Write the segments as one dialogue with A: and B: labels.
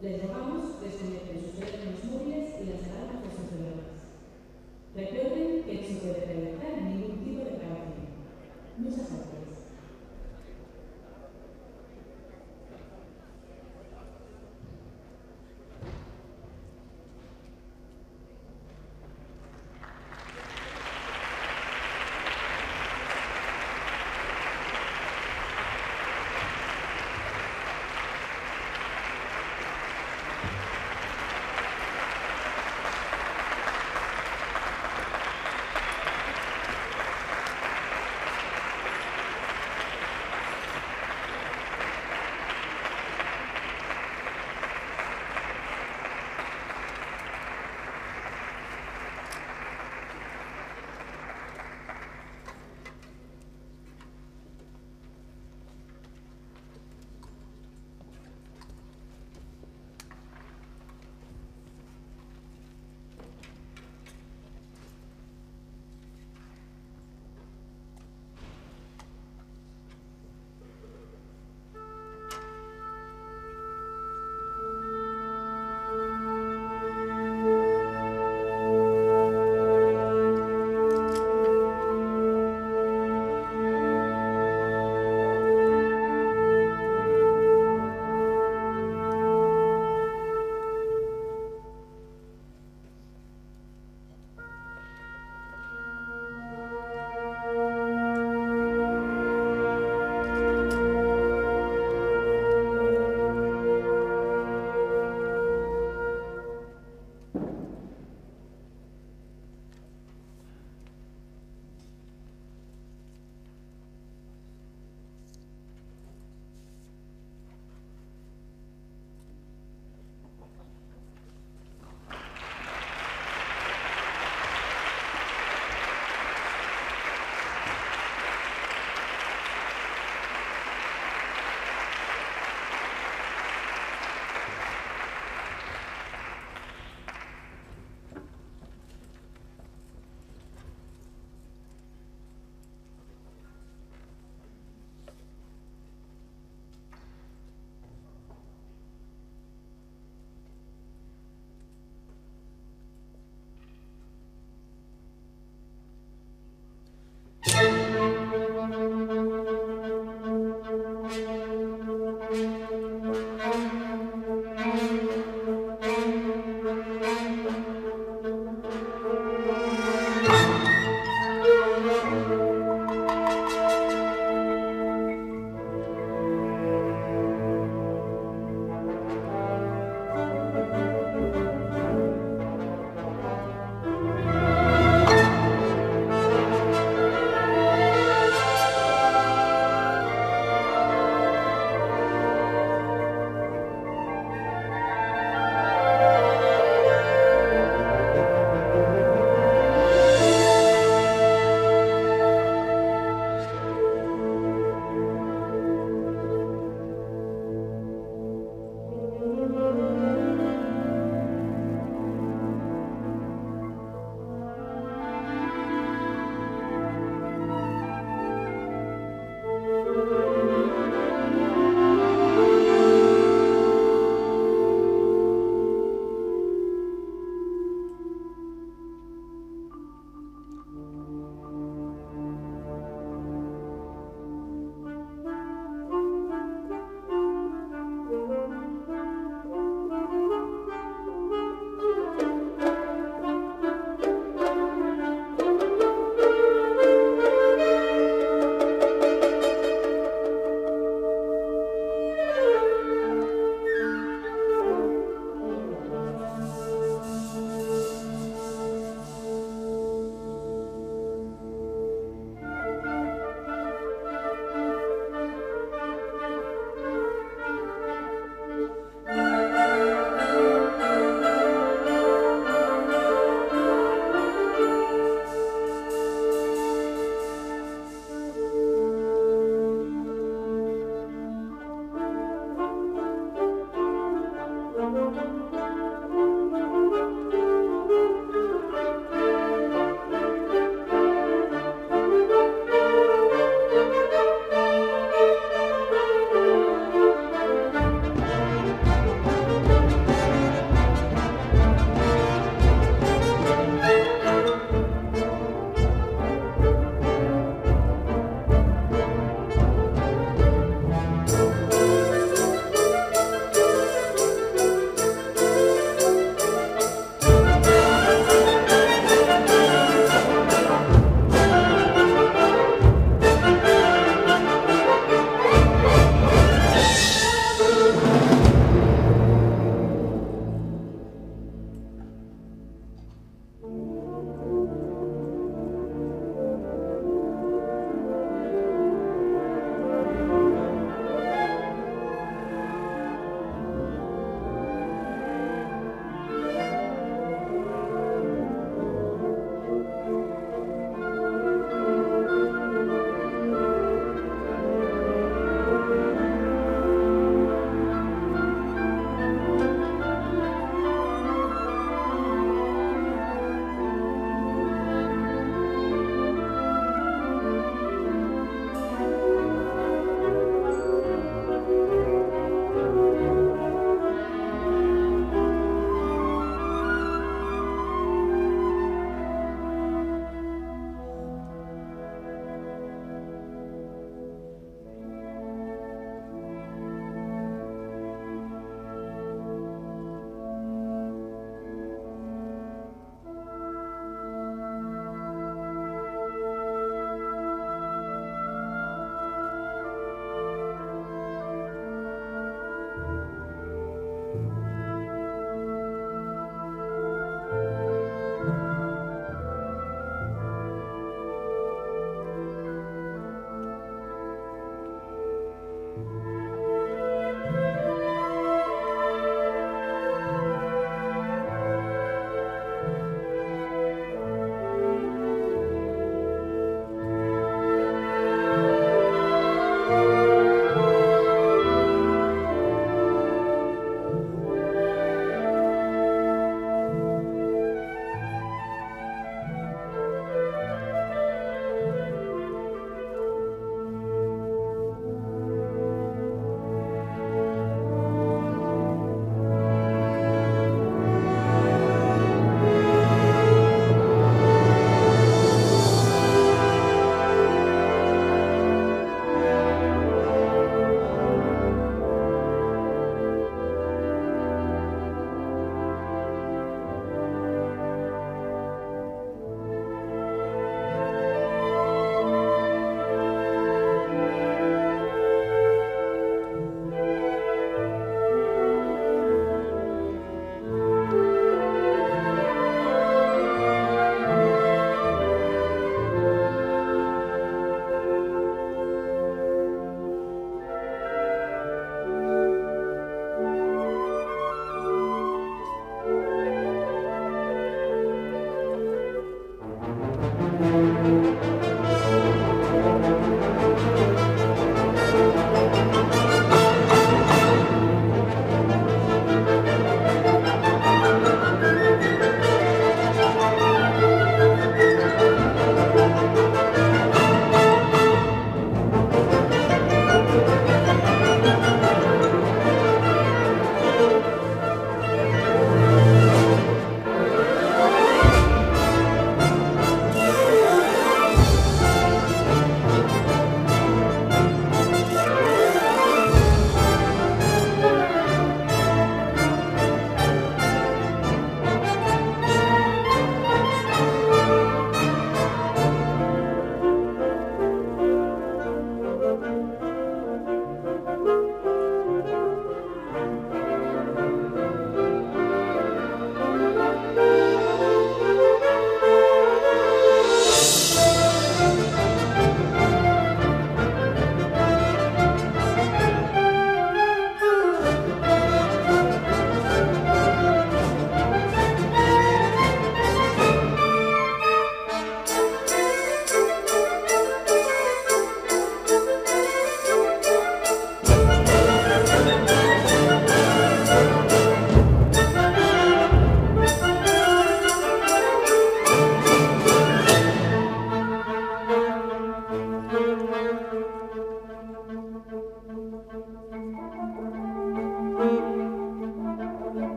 A: Les rogamos desconecten sus teléfonos móviles y las alarmas de sus relojes. Recuerden que no puede realizar ningún tipo de grabación. Muchas gracias.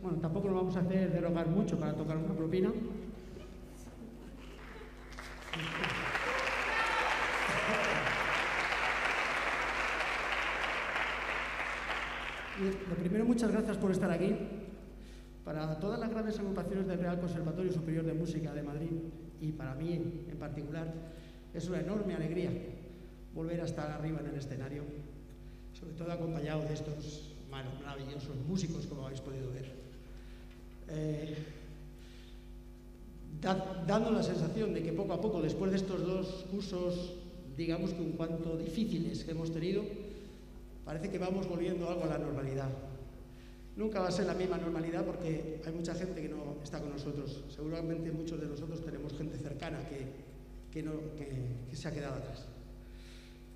B: Bueno, tampoco nos vamos a hacer derogar mucho para tocar una propina. Lo primero, muchas gracias por estar aquí. Para todas las grandes agrupaciones del Real Conservatorio Superior de Música de Madrid y para mí en particular, es una enorme alegría volver a estar arriba en el escenario, sobre todo acompañado de estos maravillosos músicos, como habéis podido ver. Eh, dando la sensación de que poco a poco, después de estos dos cursos, digamos que un cuanto difíciles que hemos tenido, parece que vamos volviendo algo a la normalidad. Nunca va a ser la misma normalidad porque hay mucha gente que no está con nosotros. Seguramente muchos de nosotros tenemos gente cercana que, no, se ha quedado atrás.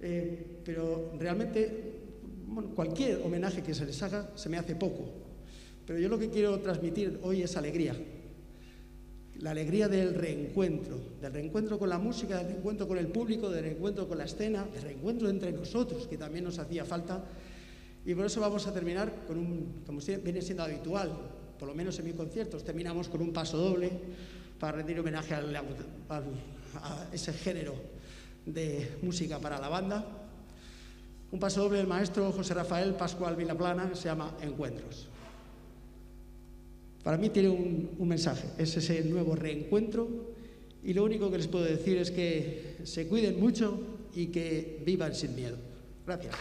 B: Eh, pero realmente cualquier homenaje que se les haga se me hace poco. Pero yo lo que quiero transmitir hoy es alegría. La alegría del reencuentro, del reencuentro con la música, del reencuentro con el público, del reencuentro con la escena, del reencuentro entre nosotros, que también nos hacía falta y por eso vamos a terminar con un, como viene siendo habitual, por lo menos en mis conciertos, terminamos con un paso doble para rendir homenaje a ese género de música para la banda. Un paso doble del maestro José Rafael Pascual Vilaplana se llama Encuentros. Para mí tiene un, un mensaje, es ese nuevo reencuentro y lo único que les puedo decir es que se cuiden mucho y que vivan sin miedo.
C: Gracias.